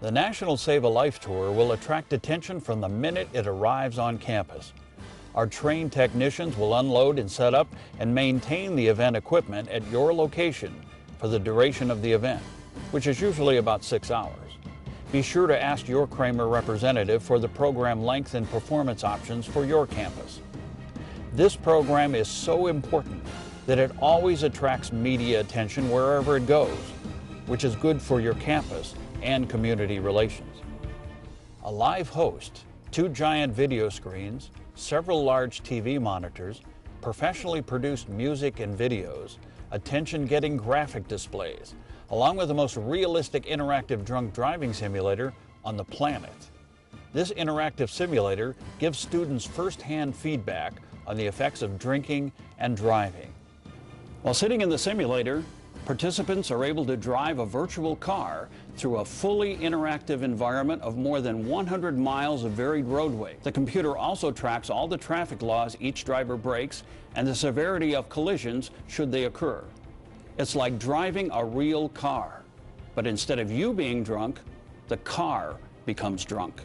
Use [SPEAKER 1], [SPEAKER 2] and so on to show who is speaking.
[SPEAKER 1] The National Save a Life Tour will attract attention from the minute it arrives on campus. Our trained technicians will unload and set up and maintain the event equipment at your location for the duration of the event, which is usually about six hours. Be sure to ask your Kramer representative for the program length and performance options for your campus. This program is so important that it always attracts media attention wherever it goes, which is good for your campus and community relations. A live host, two giant video screens, several large TV monitors, professionally produced music and videos, attention-getting graphic displays, along with the most realistic interactive drunk driving simulator on the planet. This interactive simulator gives students first-hand feedback on the effects of drinking and driving. While sitting in the simulator, participants are able to drive a virtual car through a fully interactive environment of more than 100 miles of varied roadway. The computer also tracks all the traffic laws each driver breaks and the severity of collisions should they occur. It's like driving a real car, but instead of you being drunk, the car becomes drunk.